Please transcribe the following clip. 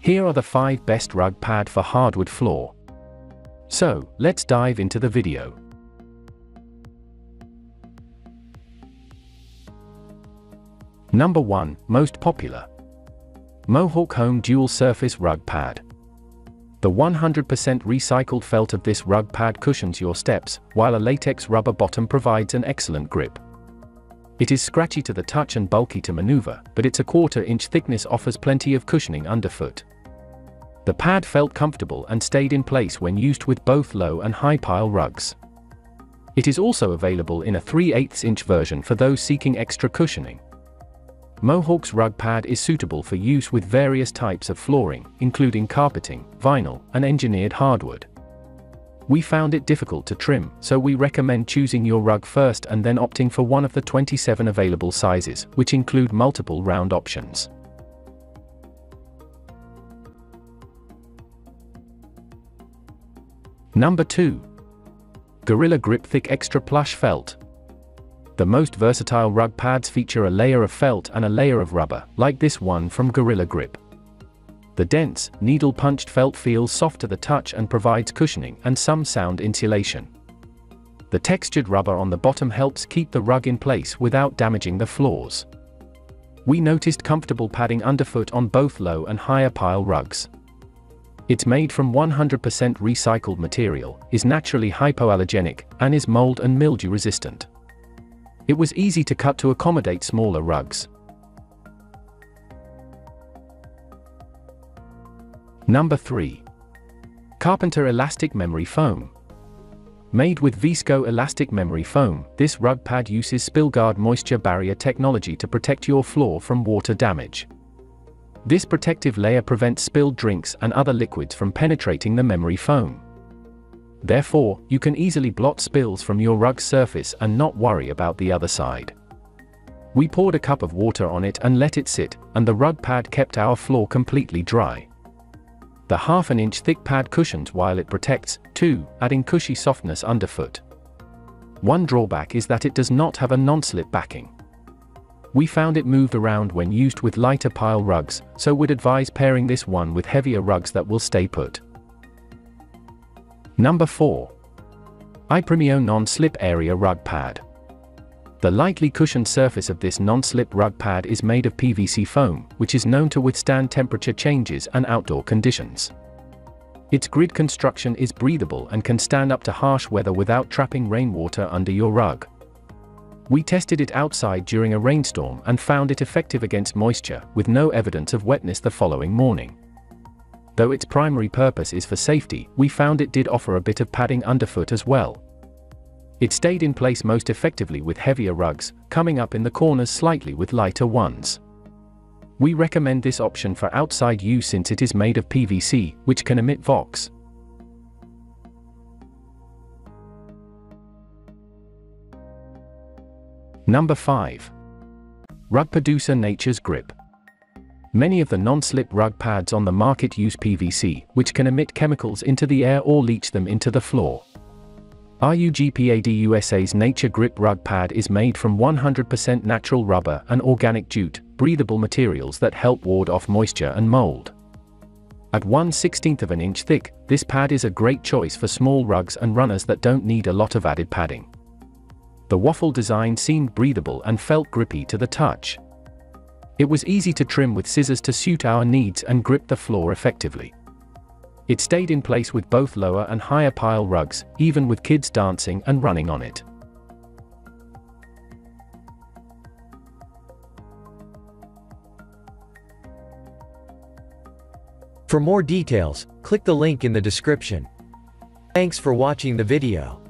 Here are the 5 best rug pad for hardwood floor. So, let's dive into the video. Number 1, Most Popular. Mohawk Home Dual Surface Rug Pad. The 100% recycled felt of this rug pad cushions your steps, while a latex rubber bottom provides an excellent grip. It is scratchy to the touch and bulky to maneuver, but its a quarter inch thickness offers plenty of cushioning underfoot. The pad felt comfortable and stayed in place when used with both low and high pile rugs. It is also available in a 3 8 inch version for those seeking extra cushioning. Mohawk's rug pad is suitable for use with various types of flooring, including carpeting, vinyl, and engineered hardwood. We found it difficult to trim, so we recommend choosing your rug first and then opting for one of the 27 available sizes, which include multiple round options. Number 2. Gorilla Grip Thick Extra Plush Felt. The most versatile rug pads feature a layer of felt and a layer of rubber, like this one from Gorilla Grip. The dense, needle-punched felt feels soft to the touch and provides cushioning and some sound insulation. The textured rubber on the bottom helps keep the rug in place without damaging the floors. We noticed comfortable padding underfoot on both low and higher pile rugs. It's made from 100% recycled material, is naturally hypoallergenic, and is mold and mildew resistant. It was easy to cut to accommodate smaller rugs. Number 3. Carpenter Elastic Memory Foam. Made with Visco Elastic Memory Foam, this rug pad uses SpillGuard moisture barrier technology to protect your floor from water damage. This protective layer prevents spilled drinks and other liquids from penetrating the memory foam. Therefore, you can easily blot spills from your rug surface and not worry about the other side. We poured a cup of water on it and let it sit, and the rug pad kept our floor completely dry. The half an inch thick pad cushions while it protects, too, adding cushy softness underfoot. One drawback is that it does not have a non-slip backing. We found it moved around when used with lighter pile rugs, so would advise pairing this one with heavier rugs that will stay put. Number 4. iPrimio Non-Slip Area Rug Pad. The lightly cushioned surface of this non-slip rug pad is made of PVC foam, which is known to withstand temperature changes and outdoor conditions. Its grid construction is breathable and can stand up to harsh weather without trapping rainwater under your rug. We tested it outside during a rainstorm and found it effective against moisture, with no evidence of wetness the following morning. Though its primary purpose is for safety, we found it did offer a bit of padding underfoot as well. It stayed in place most effectively with heavier rugs, coming up in the corners slightly with lighter ones. We recommend this option for outside use since it is made of PVC, which can emit VOCs. Number 5. Rugpadusa Nature's Grip. Many of the non-slip rug pads on the market use PVC, which can emit chemicals into the air or leach them into the floor. RUGPAD USA's Nature Grip rug pad is made from 100% natural rubber and organic jute, breathable materials that help ward off moisture and mold. At 1 16th of an inch thick, this pad is a great choice for small rugs and runners that don't need a lot of added padding. The waffle design seemed breathable and felt grippy to the touch. It was easy to trim with scissors to suit our needs and grip the floor effectively. It stayed in place with both lower and higher pile rugs, even with kids dancing and running on it. For more details, click the link in the description. Thanks for watching the video.